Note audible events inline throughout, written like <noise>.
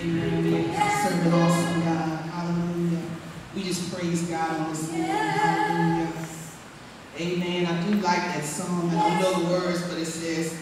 Amen. Serve an awesome God. Hallelujah. We just praise God on this morning. Hallelujah. Amen. I do like that song. I don't know the words, but it says,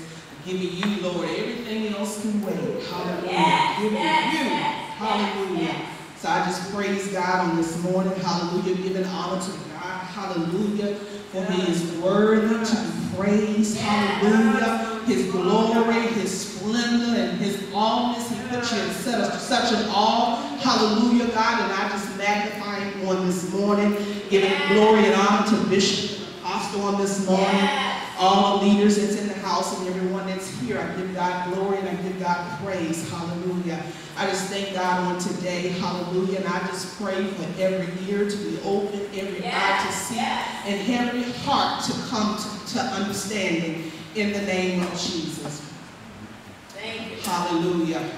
Give you, Lord. Everything else can wait. Hallelujah. Give me you. Hallelujah. So I just praise God on this morning. Hallelujah. Giving honor to God. Hallelujah. For he is worthy to be praised. Hallelujah. His glory, his splendor, and his allness. He put you in such, such an awe. Hallelujah, God. And I just magnify him on this morning. Giving glory and honor to Bishop Apostle on this morning. All the leaders that's in the house and everyone that's here. I give God glory and I give God praise. Hallelujah. I just thank God on today. Hallelujah. And I just pray for every ear to be open, every eye to see, and every heart to come to, to understanding in the name of Jesus. Hallelujah.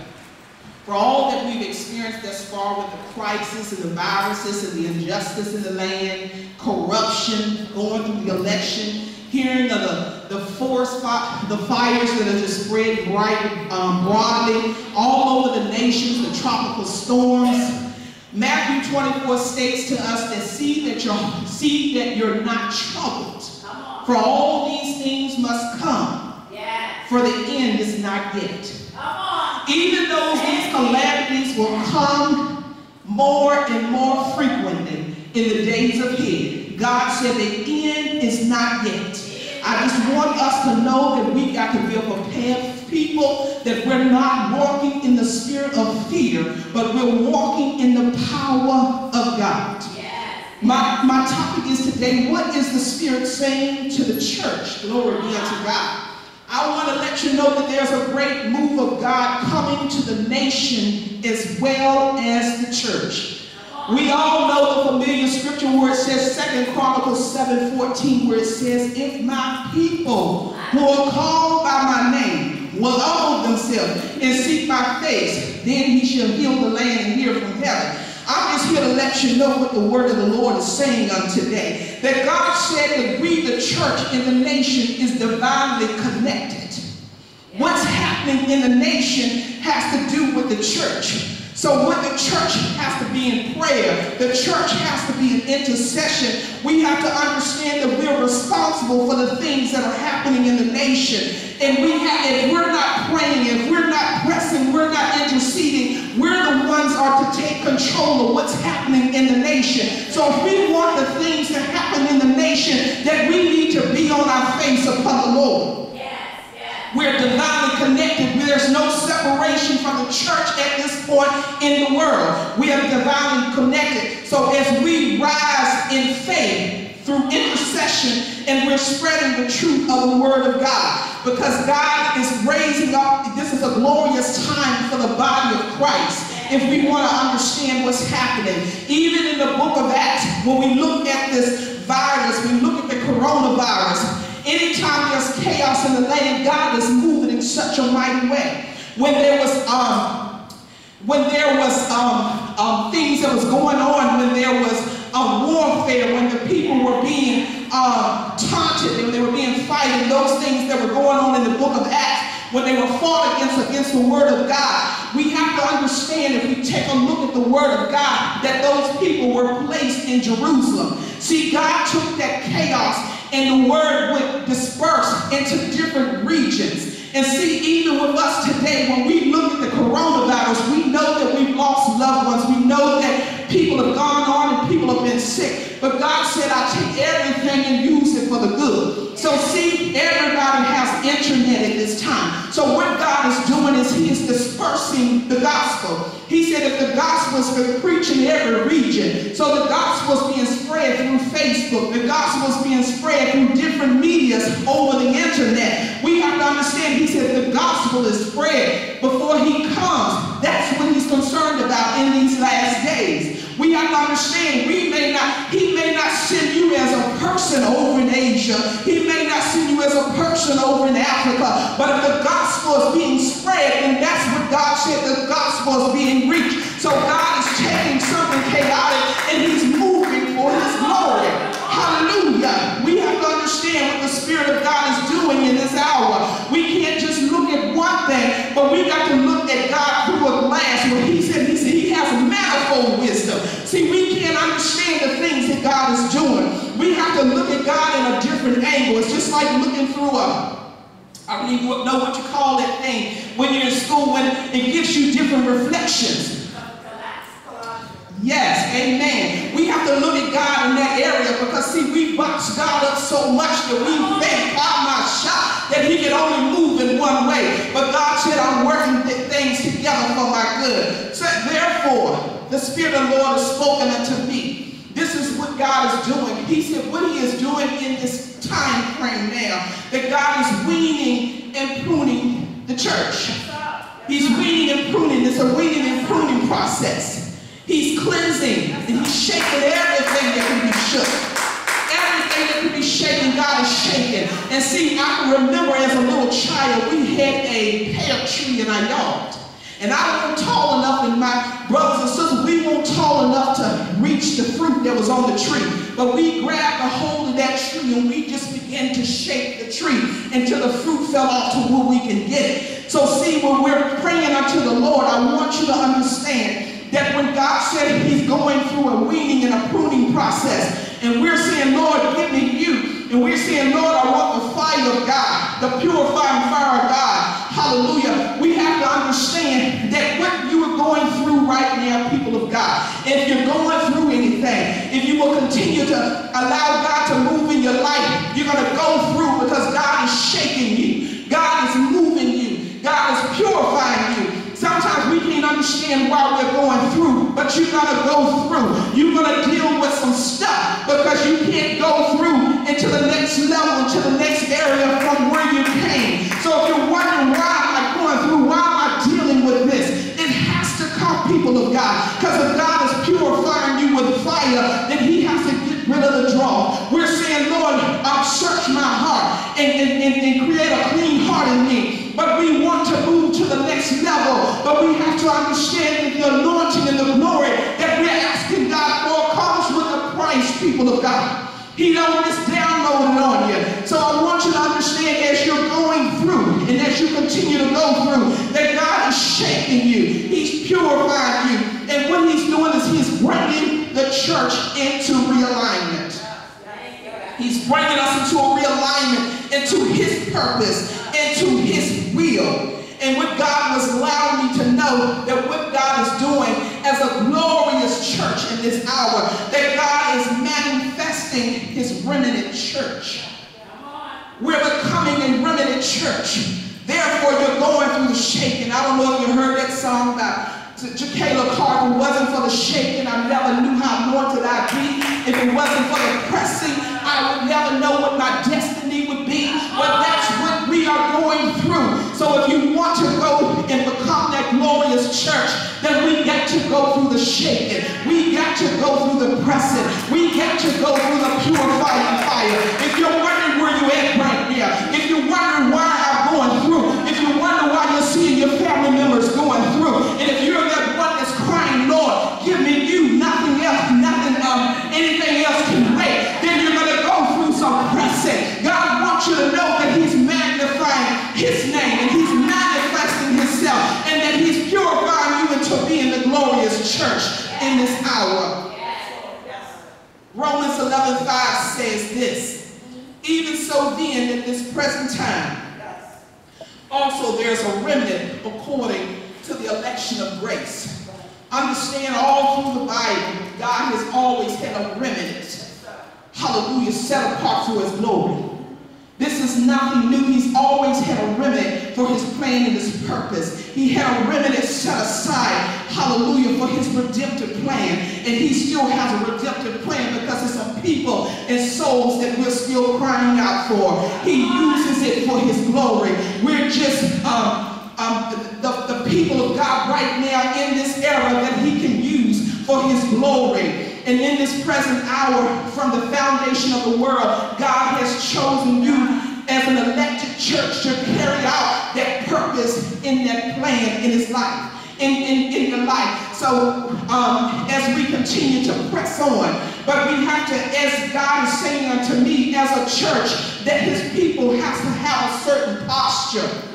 For all that we've experienced thus far with the crisis and the viruses and the injustice in the land, corruption, going through the election, hearing of the, the forest fi- the fires that are just spread bright, um, broadly all over the nations, the tropical storms. Matthew 24 states to us that see that you're, see that you're not troubled. For all these things must come. For the end is not yet. Come on. Even though these calamities will come more and more frequently in the days ahead, God said the end is not yet. I just want us to know that we got to be a prepared people, that we're not walking in the spirit of fear, but we're walking in the power of God. Yes. My, my topic is today, what is the Spirit saying to the church? Glory be unto God. I want to let you know that there's a great move of God coming to the nation as well as the church. We all know the familiar scripture where it says, Second Chronicles 7 14, where it says, If my people who are called by my name will humble themselves and seek my face, then he shall heal the land and hear from heaven. I'm just here to let you know what the word of the Lord is saying on today. That God said that we, the church in the nation, is divinely connected. Happening in the nation has to do with the church. So when the church has to be in prayer, the church has to be in intercession, we have to understand that we're responsible for the things that are happening in the nation. And we have, if we're not praying, if we're not pressing, we're not interceding, we're the ones are to take control of what's happening in the nation. So if we want the things to happen in the nation, then we need to be on our face upon the Lord. Yes. Yes. We're divinely connected. There's no separation from the church at this point in the world. We are divinely connected. So as we rise in faith through intercession and we're spreading the truth of the word of God because God is raising up, this is a glorious time for the body of Christ if we want to understand what's happening. Even in the book of Acts, when we look at this virus, we look at the coronavirus, Anytime there's chaos in the land, God is moving in such a mighty way. When there was um, when there was um, um, things that was going on, when there was a warfare, when the people were being um, taunted and they were being fighting, those things that were going on in the book of Acts, when they were fought against against the word of God, we have to understand if we take a look at the word of God that those people were placed in Jerusalem. See, God took that chaos and the word would disperse into different regions. And see, even with us today, when we look at the coronavirus, we know that we've lost loved ones. We know that people have gone on and people have been sick. But God said, I take everything and use it for the good. So see, everybody has internet at this time. So what God is doing is he is dispersing the gospel. He said if the gospel is for preached in every region, so the gospel is being spread through Facebook, the gospel is being spread through different medias over the internet. We have to understand, he said the gospel is spread before he comes. That's what he's concerned about in these last days. We have to understand we may not, he may not send you as a person over in Asia. He may not send you as a person over in Africa. But if the gospel is being spread, then that's what God said the gospel is being reached. So God is taking something chaotic and he's moving for his glory. Hallelujah. We have to understand what the Spirit of God is doing in this hour. We can't just look at one thing, but we got to just like looking through a I don't even know what you call that thing when you're in school when it gives you different reflections. Yes, amen. We have to look at God in that area because see, we box God up so much that we think, God my shot, that he can only move in one way. But God said, I'm working things together for my good. So therefore, the Spirit of the Lord has spoken unto me. This is what God is doing. He said what he is doing in this time frame now, that God is weaning and pruning the church. He's weaning and pruning. It's a weaning and pruning process. He's cleansing and he's shaking everything that can be shook. Everything that can be shaken, God is shaking. And see, I can remember as a little child, we had a pear tree in our yard. And I wasn't tall enough, and my brothers and sisters, we weren't tall enough to reach the fruit that was on the tree. But we grabbed a hold of that tree and we just began to shake the tree until the fruit fell off to where we can get it. So see, when we're praying unto the Lord, I want you to understand that when God said he's going through a weaning and a pruning process, and we're saying, Lord, give me you, and we're saying, Lord, I want the fire of God, the purifying fire of God, hallelujah, we have to understand that what you are going through right now, people of God, if you're going through anything, if you will continue to allow God to move in your life, you're going to go through because God is shaking you. God is moving you. God is purifying you. Understand why we're going through, but you got to go through. You're going to deal with some stuff because you can't go through into the next level, to the next area from where you came. So if you're wondering why am I going through, why am I dealing with this, it has to come, people of God, because if God is purifying you with fire, then he has to get rid of the draw. We're saying, Lord, I'll search my heart and, and, and, and create a clean heart in me but we want to move to the next level. But we have to understand the anointing and the glory that we're asking God for comes with a price, people of God. He don't just download it on you. So I want you to understand as you're going through and as you continue to go through that God is shaping you. He's purifying you. And what he's doing is he's bringing the church into realignment. He's bringing us into a realignment, into his purpose, into his will. And what God was allowing me to know that what God is doing as a glorious church in this hour, that God is manifesting his remnant church. We're becoming a remnant church. Therefore, you're going through the shaking. I don't know if you heard that song about Jacqueline Carter wasn't for the shaking, I never knew how anointed I'd be. If it wasn't for the pressing, I would never know what my destiny would be. But that's we are going through. So if you want to go and become that glorious church, then we got to go through the shaking. We got to go through the pressing. We got to go through the purifying fire. If you're wondering where you at right now, if you're wondering why I'm going through, if you wonder why you're seeing your family members going through, and if you're that one that's crying, Lord, give me you, 11, 5 says this, even so then at this present time, also there's a remnant according to the election of grace. Understand all through the Bible, God has always had a remnant. Hallelujah, set apart for his glory. This is nothing new. He's always had a remnant for his plan and his purpose. He had a remnant set aside, hallelujah, for his redemptive plan. And he still has a redemptive plan because it's some people and souls that we're still crying out for. He uses it for his glory. We're just um, um, the, the people of God right now in this era that he can use for his glory. And in this present hour, from the foundation of the world, God has chosen you as an elected church to carry out that purpose in that plan in his life. In, in, in your life. So um, as we continue to press on, but we have to, as God is saying unto me as a church, that his people have to have a certain posture.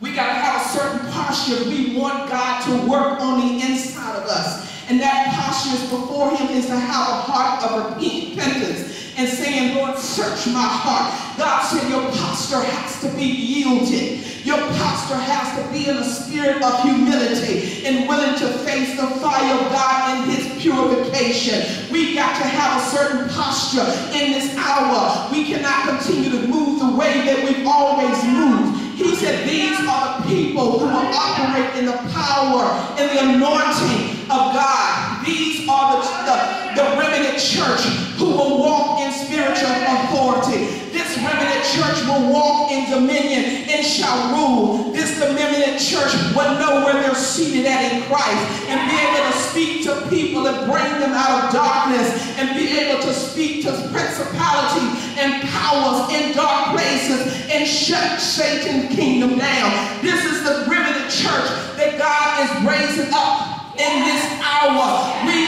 We got to have a certain posture. We want God to work on the inside of us. And that posture is before him is to have a heart of repentance and saying, Lord, search my heart. God said your posture has to be yielded. Your posture has to be in a spirit of humility and willing to face the fire of God in his purification. We got to have a certain posture in this hour. We cannot continue to move the way that we've always moved. He said these are the people who will operate in the power and the anointing of God. These are the, the, the remnant church who will walk in spiritual authority. This remnant church will walk in dominion and shall rule. This remnant church will know where they're seated at in Christ and be able to speak to people and bring them out of darkness and be able to speak to principalities and powers in dark places and shut Satan's kingdom down. This is the remnant church that God is raising up in this hour. We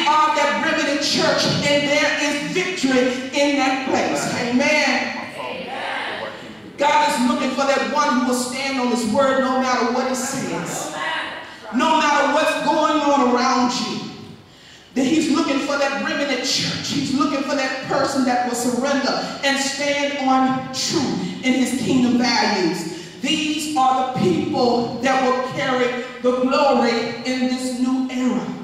church and there is victory in that place. Amen. God is looking for that one who will stand on his word no matter what it says. No matter what's going on around you. That he's looking for that remnant church. He's looking for that person that will surrender and stand on truth in his kingdom values. These are the people that will carry the glory in this new era.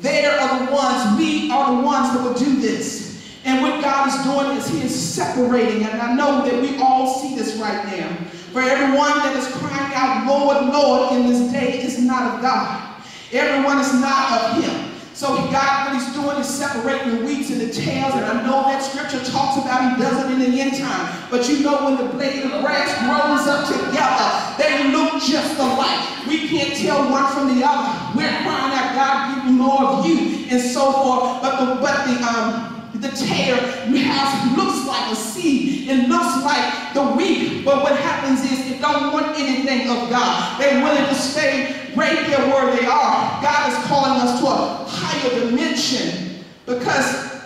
They are the ones, we are the ones that will do this. And what God is doing is He is separating. And I know that we all see this right now. For everyone that is crying out, Lord, Lord, in this day is not of God. Everyone is not of Him. So God, what he's doing is separating the wheats and the tares. And I know that scripture talks about he does it in the end time. But you know when the blade of grass grows up together, they look just alike. We can't tell one from the other. We're crying out, God, give me more of you, and so forth. But the but the um the tare has, looks like a seed. It looks like the wheat. But what happens is they don't want anything of God. They're willing to stay right there where they are. God is calling us to a higher dimension because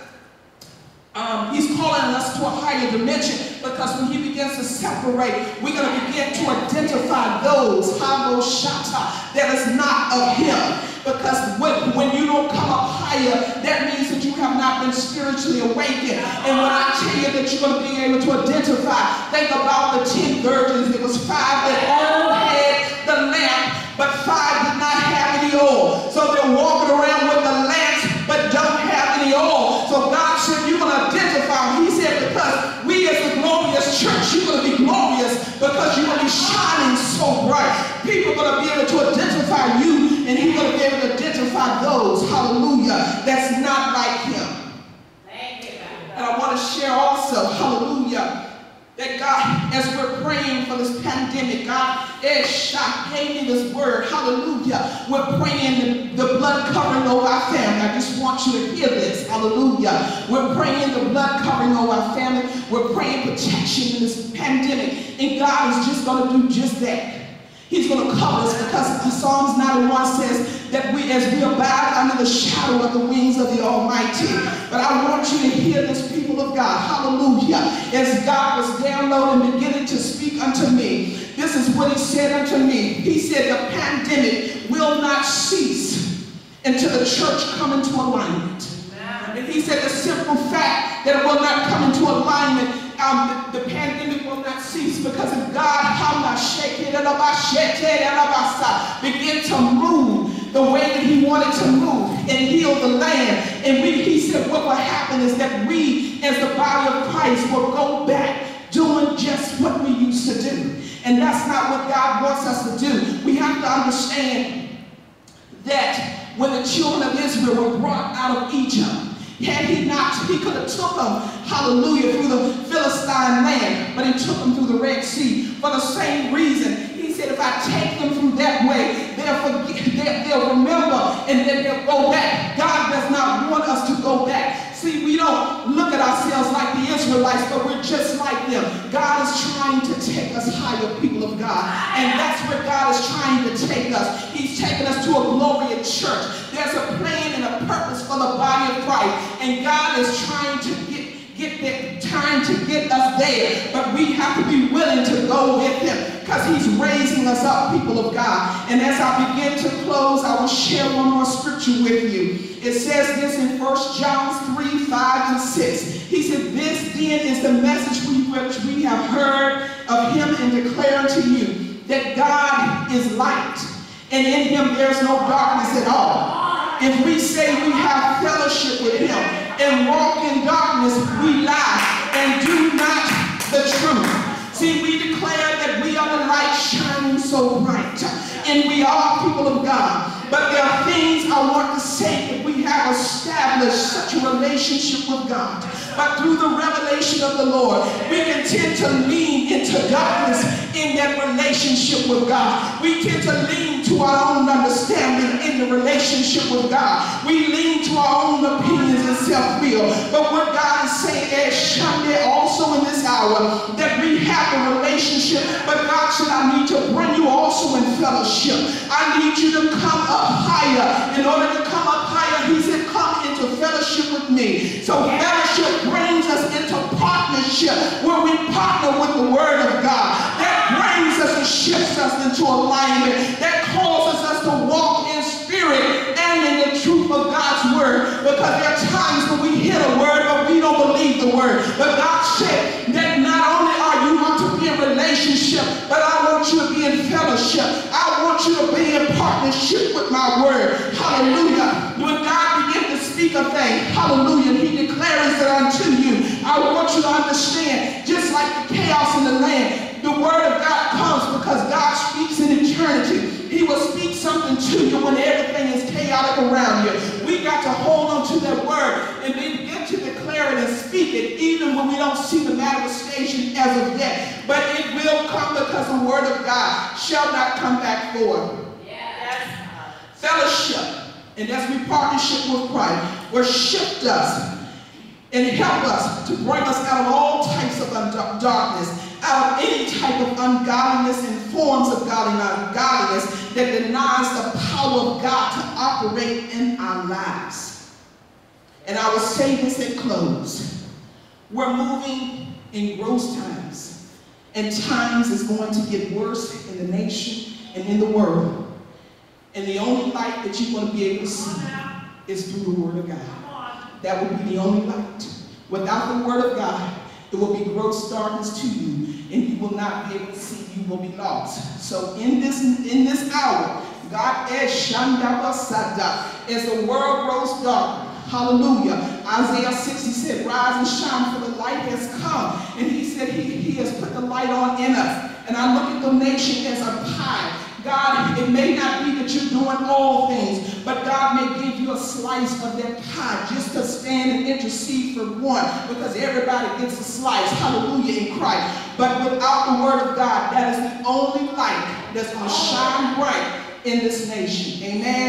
um, he's calling us to a higher dimension because when he begins to separate, we're going to begin to identify those, Shata, that is not of him. Because when, when you don't come up higher, that means that you have not been spiritually awakened. And when I tell you that you're going to be able to identify, think about the ten virgins. There was five that all had the lamp, but five did not have any oil. So they're walking around with the lamps, because you're going to be shining so bright. People are going to be able to identify you and he's going to be able to identify those, hallelujah, that's not like him. Thank you, And I want to share also, hallelujah, that God, as we're praying for this pandemic, God is gave me this word, hallelujah. We're praying the, blood covering over our family. I just want you to hear this, hallelujah. We're praying the blood covering over our family. We're praying protection in this pandemic. And God is just going to do just that. He's going to cover us because the Psalms 91 says that we, as we abide under the shadow of the wings of the Almighty. But I want you to hear this, people of God. Hallelujah. As God was downloading, beginning to speak unto me, this is what he said unto me. He said, the pandemic will not cease until the church come into alignment. And he said the simple fact that it will not come into alignment um, the, the, pandemic will not cease because if God begin to move the way that he wanted to move and heal the land. And we, he said what will happen is that we as the body of Christ will go back doing just what we used to do. And that's not what God wants us to do. We have to understand that when the children of Israel were brought out of Egypt, had he not, <laughs> he could have took them, hallelujah, through the Philistine land, but he took them through the Red Sea for the same reason. He said, if I take them through that way, they'll, forget, they'll, remember and then they'll go back. God does not want us to go back. See, we don't look at ourselves like the Israelites, but we're just like them. God is trying to take us higher, people of God. And that's where God is trying to take us. He's taking us to a glorious church. There's a plan and a purpose for the body of Christ. And God is trying to get get that time to get us there. But we have to be willing to go with him because he's raising us up, people of God. And as I begin to close, I will share one more scripture with you. It says this in 1 John 3, 5, and 6. He said, This then is the message which we have heard of him and declare to you, that God is light, and in him there's no darkness at all. If we say we have fellowship with him and walk in darkness, we lie and do not the truth. See, we declare that we are the light shining so bright, and we are people of God. But there are things I want to say that we have established such a relationship with God. But through the revelation of the Lord, we can tend to lean into darkness in that relationship with God. We tend to lean to our own understanding in the relationship with God. We lean to our own opinions self-will. But what God is saying is Sunday also in this hour that we have a relationship, but God said, I need to bring you also in fellowship. I need you to come up higher. In order to come up higher, he said, come into fellowship with me. So fellowship brings us into partnership where we partner with the word of God. That brings us and shifts us into alignment. That causes us to walk in spirit truth of God's word. Because there are times when we hear the word, but we don't believe the word. But God said that not only are you going to be in relationship, but I want you to be in fellowship. I want you to be in partnership with my word. Hallelujah. When God begins to speak a thing, hallelujah, he declares it unto you. I want you to understand, just like the chaos in the land, the word of God comes because God speaks in eternity. He will speak something to you when everything is chaotic around you. We got to hold on to that word and then get to declare it and speak it, even when we don't see the manifestation as of yet. But it will come because the word of God shall not come back void. Fellowship, and as we partnership with Christ, will shift us and help us to bring us out of all types of darkness, out of any type of ungodliness and forms of ungodliness that denies the power of God to operate in our lives. And I will say this at close. We're moving in gross times, and times is going to get worse in the nation and in the world. And the only light that you're going to be able to see is through the Word of God. That will be the only light. Without the Word of God, it will be gross darkness to you, and you will not be able to see. You will be lost. So in this in this hour, God is Shandabasada. As the world grows dark, hallelujah. Isaiah 60 said, Rise and shine, for the light has come. And he said he, he has put the light on in us. And I look at the nation as a pie. God, it may not be that you're doing all things, but God may give you a slice of that pie just to stand and intercede for one because everybody gets a slice. Hallelujah in Christ. But without the word of God, that is the only light that's going to shine bright in this nation. Amen.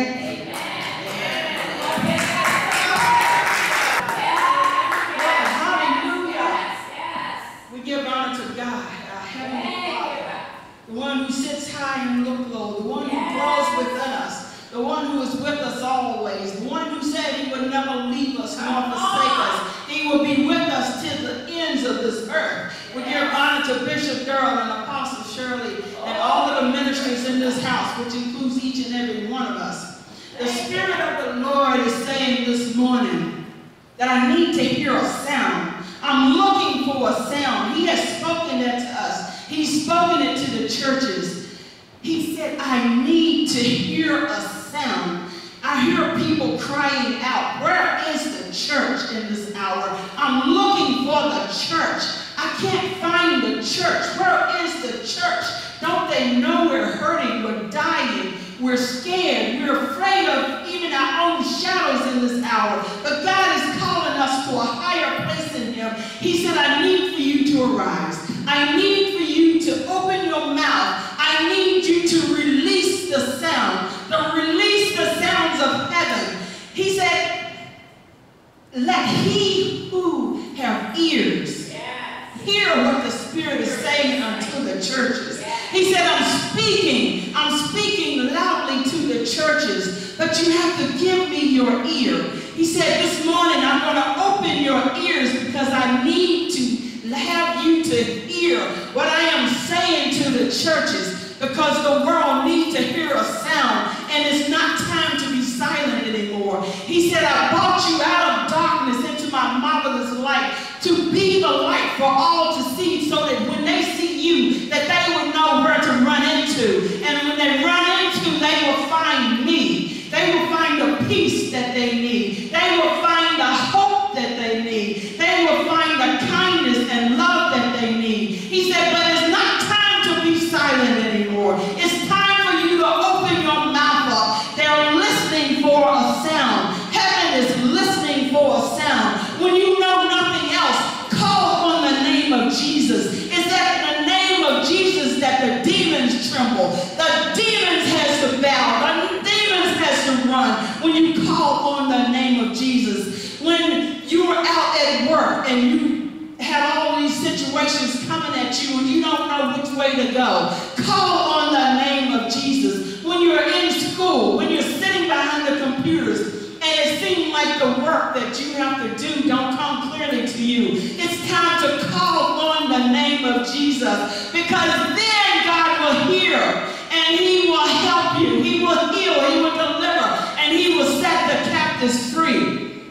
Tremble. The demons has to bow. The demons has to run when you call on the name of Jesus. When you're out at work and you have all these situations coming at you and you don't know which way to go, call on the name of Jesus. When you're in school, when you're sitting behind the computers, and it seems like the work that you have to do don't come clearly to you. It's time to call on the name of Jesus because then God will hear and he will help you. He will heal, he will deliver, and he will set the captives free.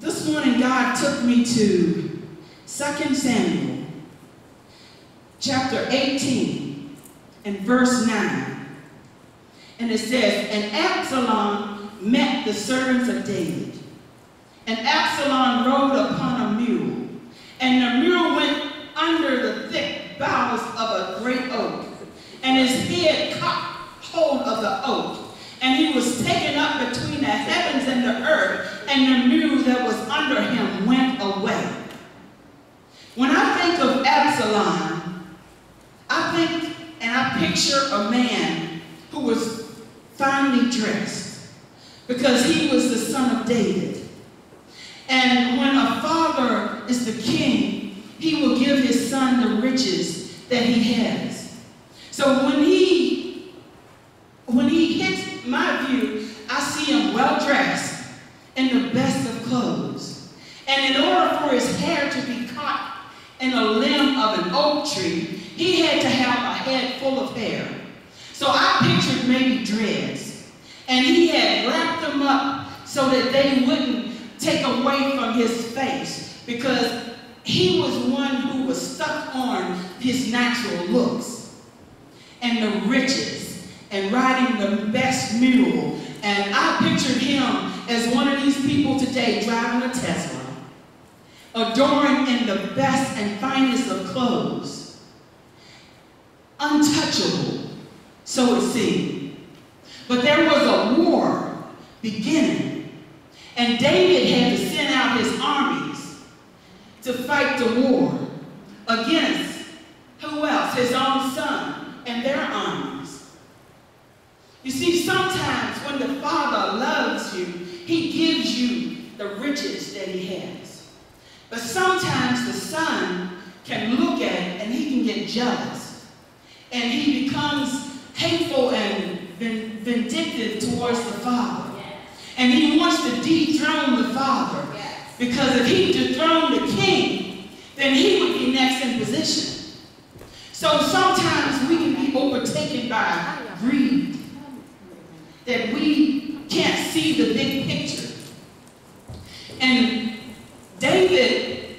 This morning God took me to 2 Samuel chapter 18 and verse 9. And it says, And Absalom met the servants of David. And Absalom rode upon a mule. And the mule went under the thick boughs of a great oak. And his head caught hold of the oak. And he was taken up between the heavens and the earth. And the mule that was under him went away. When I think of Absalom, I think and I picture a man who was finely dressed because he was the son of David. And when a father is the king, he will give his son the riches that he has. So when he when he hits my view, I see him well dressed in the best of clothes. And in order for his hair to be caught in a limb of an oak tree, he had to have a head full of hair. So I pictured maybe dreads. And he had wrapped them up so that they wouldn't take away from his face because he was one who was stuck on his natural looks and the riches and riding the best mule. And I pictured him as one of these people today driving a Tesla, adorned in the best and finest of clothes, untouchable, so it seemed. But there was a war beginning, and David had to send out his armies to fight the war against who else? His own son and their armies. You see, sometimes when the Father loves you, he gives you the riches that he has. But sometimes the son can look at it and he can get jealous. And he becomes hateful and vindictive towards the Father. And he wants to dethrone the Father. Because if he dethroned the king, then he would be next in position. So sometimes we can be overtaken by greed. That we can't see the big picture. And David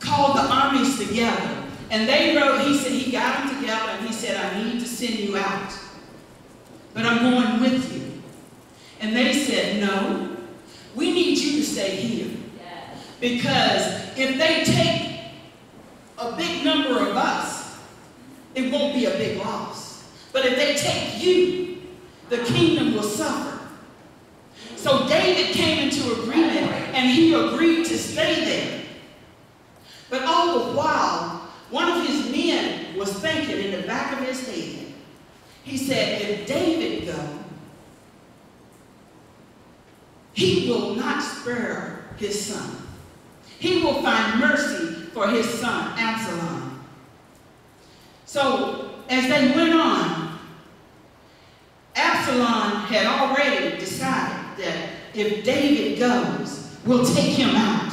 called the armies together. And they wrote, he said, he got them together and he said, I need to send you out. But I'm going with you. And they said, no, we need you to stay here. Because if they take a big number of us, it won't be a big loss. But if they take you, the kingdom will suffer. So David came into agreement and he agreed to stay there. But all the while, one of his men was thinking in the back of his head. He said, if David go, he will not spare his son. He will find mercy for his son, Absalom. So, as they went on, Absalom had already decided that if David goes, we'll take him out.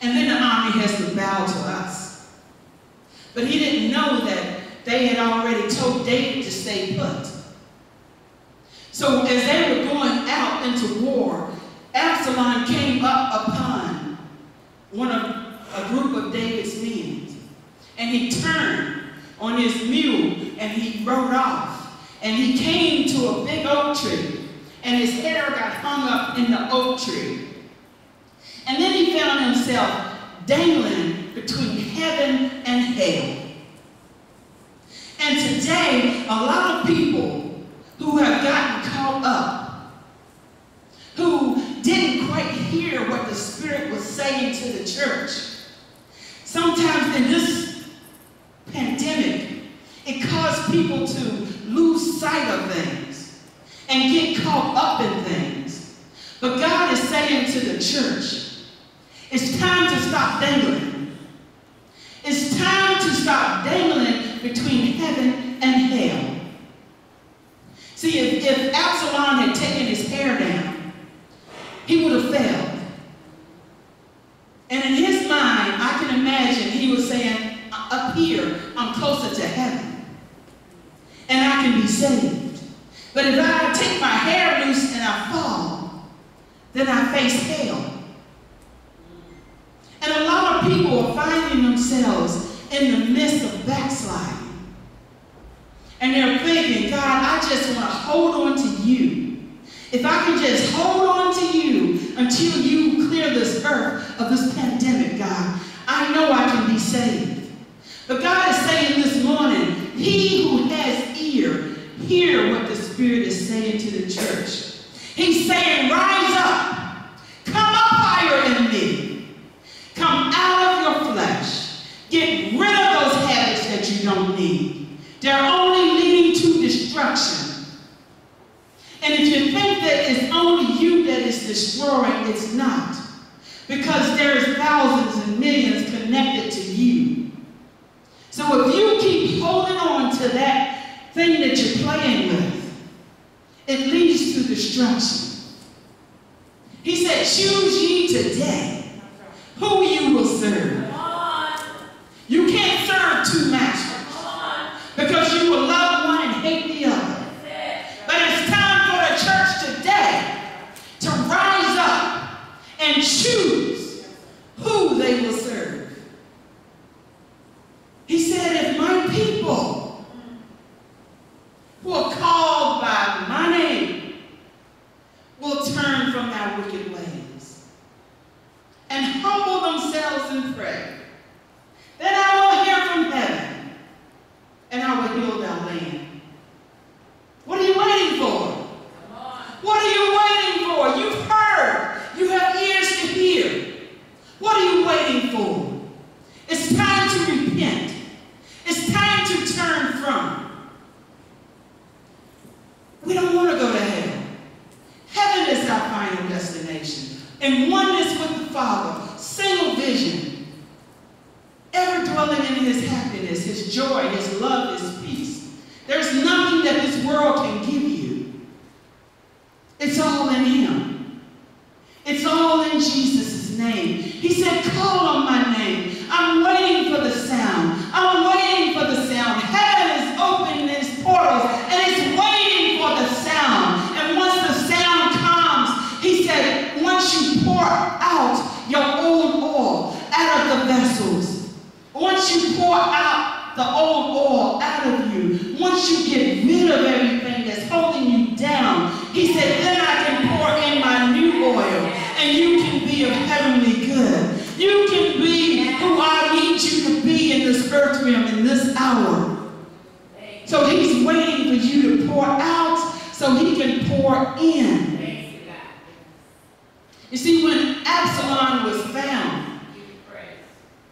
And then the army has to bow to us. But he didn't know that they had already told David to stay put. So as they were going out into war, Absalom came up upon one of a group of David's men. And he turned on his mule and he rode off. And he came to a big oak tree. And his hair got hung up in the oak tree. And then he found himself dangling between heaven and hell. And today, a lot of people who have gotten caught up, who didn't quite hear what the Spirit was saying to the church, sometimes in this pandemic, it caused people to lose sight of things and get caught up in things. But God is saying to the church, it's time to stop dangling. It's time to stop dangling between heaven and hell. See, if, if Absalom had taken his hair down, he would have failed. And in his mind, I can imagine he was saying, up here, I'm closer to heaven. And I can be saved. But if I take my hair loose and I fall, then I face hell. And a lot of people are finding themselves in the midst of backsliding. And they're thinking, God, I just want to hold on to you. If I can just hold on to you until you clear this earth of this pandemic, God, I know I can be saved. But God is saying this morning, he who has ear, hear what the Spirit is saying to the church. Saying, rise up, come up higher in me, come out of your flesh, get rid of those habits that you don't need. They're only leading to destruction. And if you think that it's only you that is destroying, it's not. Because there's thousands and millions connected to you. So if you keep holding on to that thing that you're playing with, it leads to destruction. Said, choose ye today who you will serve. Come on. You can't serve two masters Come on. because you will love one and hate the other. That's it. But it's time for the church today to rise up and choose who they will serve. He said, if my people who are called by my name will turn from their wicked ways and humble themselves and pray, then I will hear from heaven and I will heal their land. What are you waiting for? Come on. What are you waiting for? You've heard. You have ears to hear. What are you waiting for? It's time to repent. It's time to turn from. We don't want to go to hell. Heaven is our final destination. In oneness with the Father, single vision. Ever dwelling in his happiness, his joy, his love, his peace. There's nothing that this world can give you. It's all in him. It's all in Jesus' name. He said, call on my name. I'm waiting for the sound. I'm waiting for the sound. Heaven is opening its portals and it's waiting for the sound. And once the sound comes, he said, once you pour out your old oil out of the vessels, once you pour out the old oil out of you, once you get rid of everything that's holding you down, he said, then I can pour in my new oil and you can be of heavenly good. You can be who I need you to be in this earth realm in this hour. Thank you. So he's waiting for you to pour out can pour in. You, see, when Absalom was found,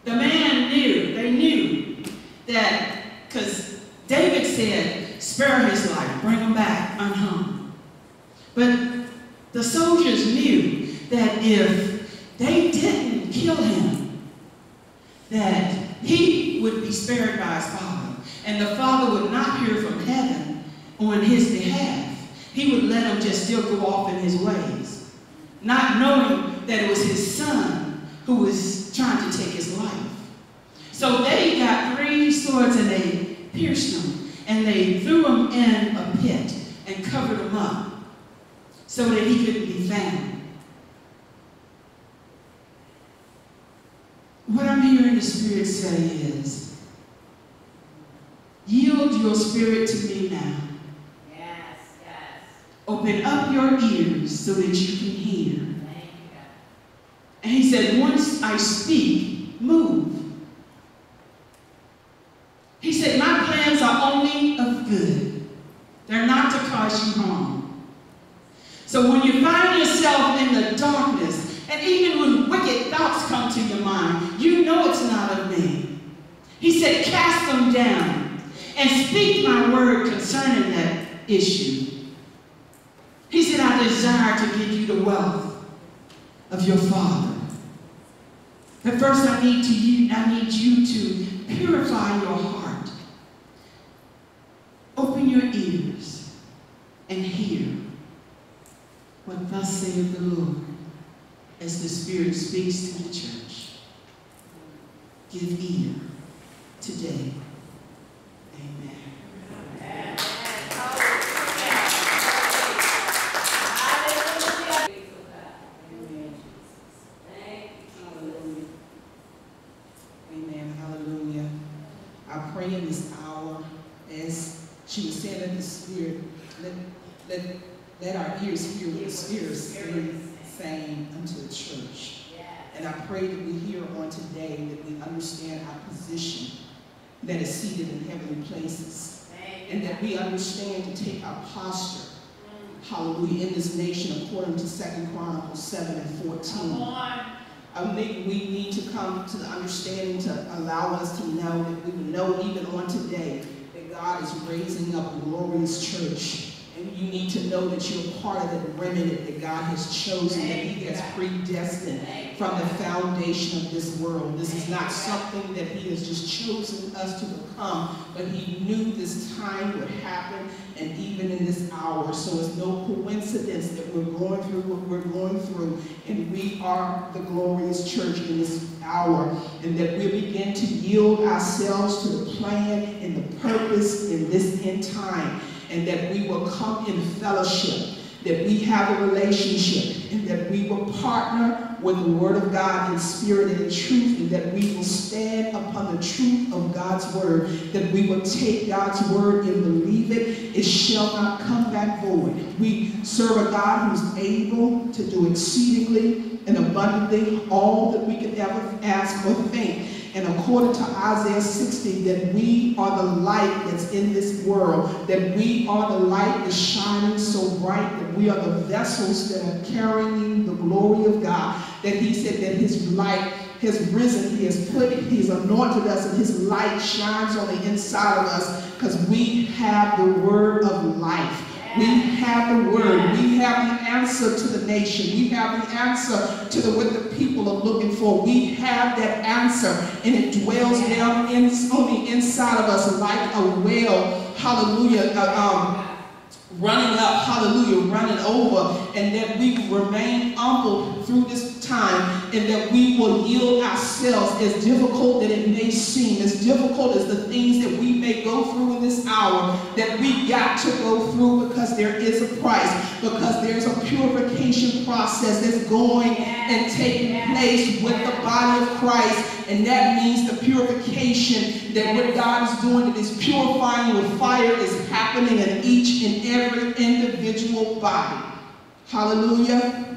the man knew, they knew that, because David said, spare his life, bring him back unharmed. But the soldiers knew that if they didn't kill him, that he would be spared by his father. And the father would not hear from heaven on his behalf. He would let him just still go off in his ways, not knowing that it was his son who was trying to take his life. So they got three swords and they pierced him and they threw him in a pit and covered him up so that he couldn't be found. What I'm hearing the Spirit say is, yield your spirit to me now. Open up your ears so that you can hear. And he said, once I speak, move. He said, my plans are only of good. They're not to cause you harm. So when you find yourself in the darkness, and even when wicked thoughts come to your mind, you know it's not of me. He said, cast them down and speak my word concerning that issue. Desire to give you the wealth of your father. But first I need to you, I need you to purify your heart. Open your ears and hear what thus saith the Lord as the Spirit speaks to the church. Give ear today. Amen. Amen. Hallelujah. I pray in this hour as she was saying in the Spirit, let, let, let our ears hear what the Spirit is saying unto the church. And I pray that we hear on today that we understand our position that is seated in heavenly places. And that we understand to take our posture, hallelujah, in this nation according to Second Chronicles 7 and 14. I think we need to come to the understanding to allow us to know that we know even on today that God is raising up a glorious church. You need to know that you're part of the remnant that God has chosen, that He has predestined from the foundation of this world. This is not something that He has just chosen us to become, but He knew this time would happen, and even in this hour. So it's no coincidence that we're going through what we're going through, and we are the glorious church in this hour, and that we begin to yield ourselves to the plan and the purpose in this end time and that we will come in fellowship, that we have a relationship, and that we will partner with the Word of God in spirit and in truth, and that we will stand upon the truth of God's Word, that we will take God's Word and believe it. It shall not come back void. We serve a God who's able to do exceedingly and abundantly all that we could ever ask or think. And according to Isaiah 60, that we are the light that's in this world, that we are the light that's shining so bright, that we are the vessels that are carrying the glory of God, that he said that his light has risen, he has put, he's anointed us, and his light shines on the inside of us because we have the word of life. We have the word. We have the answer to the nation. We have the answer to the, what the people are looking for. We have that answer, and it dwells down in, on the inside of us like a well. Hallelujah. Uh, um, running up, hallelujah, running over, and that we remain humble through this time, and that we will yield ourselves as difficult that it may seem, as difficult as the things that we may go through in this hour, that we got to go through because there is a price, because there's a purification process that's going and taking place with the body of Christ, and that means the purification that what God is doing, that is purifying with fire, is happening in each and every individual body. Hallelujah.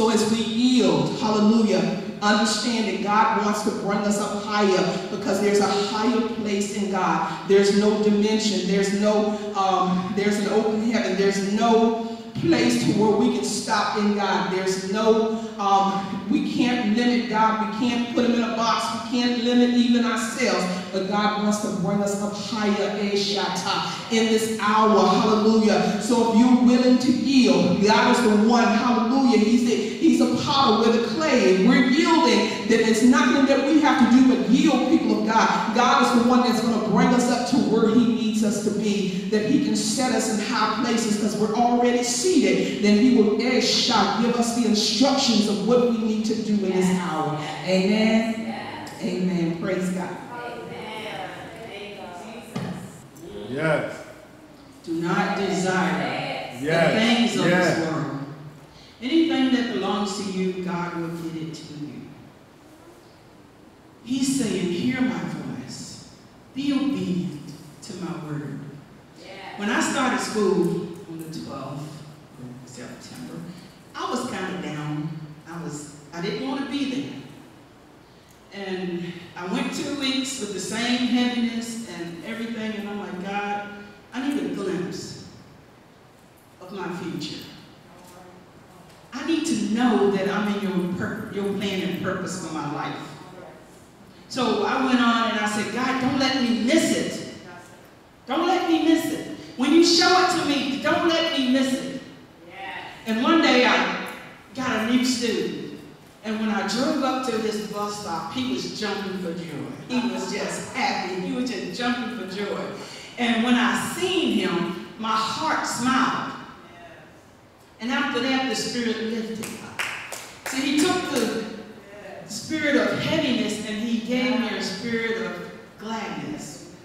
So as we yield, hallelujah, understand that God wants to bring us up higher because there's a higher place in God. There's no dimension. There's no, um, there's an open heaven. There's no place to where we can stop in God. There's no, um, we can't limit God. We can't put him in a box. We can't limit even ourselves. But God wants to bring us up higher, Eshata, in this hour. Hallelujah. So if you're willing to yield, God is the one. Hallelujah. He's the, He's a potter with a clay. And we're yielding. That it's nothing that we have to do but yield, people of God. God is the one that's going to bring us up to where He needs us to be. That He can set us in high places because we're already seated. Then He will, Eshah, give us the instructions of what we need to do in this hour. Amen. Amen. Praise God. Yes. Do not desire the things of Yes. this world. Anything that belongs to you, God will give it to you. He's saying, hear my voice. Be obedient to my word. Yes. When I started school on the 12th of September, I was kind of down. I was, I didn't want to be there. And I went two weeks with the same heaviness and everything, and I'm like, God, I need a glimpse of my future. I need to know that I'm in your, your plan and purpose for my life. So I went on and I said, God, don't let me miss it. Don't let me miss it. When you show it to me, don't let me miss it. And one day I got a new student. And when I drove up to this bus stop, he was jumping for joy. He was just happy. He was just jumping for joy. And when I seen him, my heart smiled. And after that, the spirit lifted. Up. See, he took the spirit of heaviness and he gave me a spirit of gladness.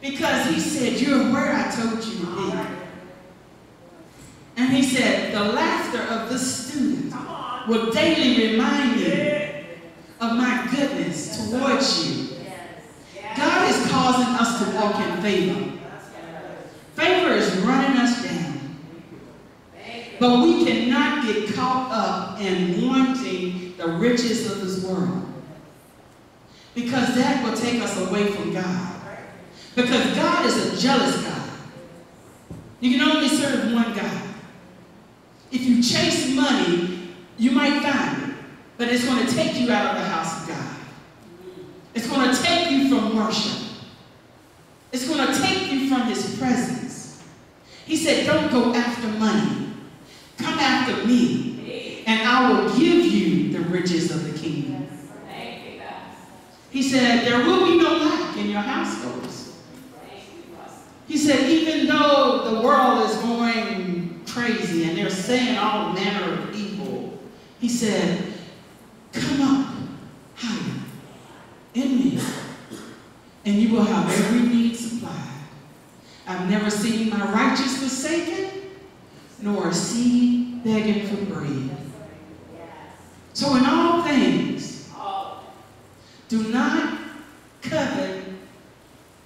Because he said, You're where I told you to be. And he said, The laughter of the student will daily remind me of my goodness towards you. God is causing us to walk in favor. Favor is running us down. But we cannot get caught up in wanting the riches of this world. Because that will take us away from God. Because God is a jealous God. You can only serve one God. If you chase money, you might find it, but it's going to take you out of the house of God. It's going to take you from worship. It's going to take you from His presence. He said, Don't go after money. Come after me, and I will give you the riches of the kingdom. He said, There will be no lack in your households. He said, Even though the world is going crazy and they're saying all manner of evil, he said, Come up higher in me, and you will have every need supplied. I've never seen my righteous forsaken, nor a seed begging for bread. So, in all things, Do not covet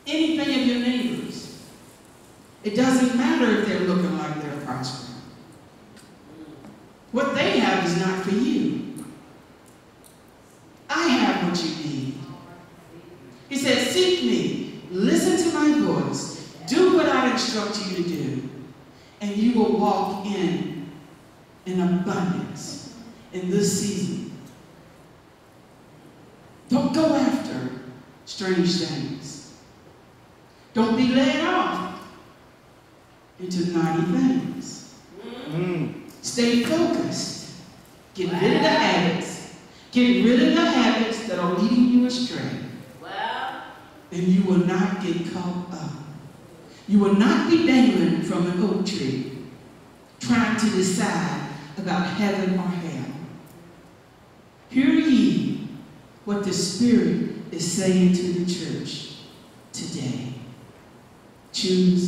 anything of your neighbors. It doesn't matter if they're looking like they're prospering. What they have is not for you. I have what you need. He said, Seek me, listen to my voice, do what I instruct you to do, and you will walk in an abundance in this season. Don't go after strange things. Don't be led off into naughty things. Mm. Stay focused. Get rid of the habits. Get rid of the habits that are leading you astray. well, And you will not get caught up. You will not be dangling from an oak tree trying to decide about heaven or hell. Hear ye what the Spirit is saying to the church today. Choose.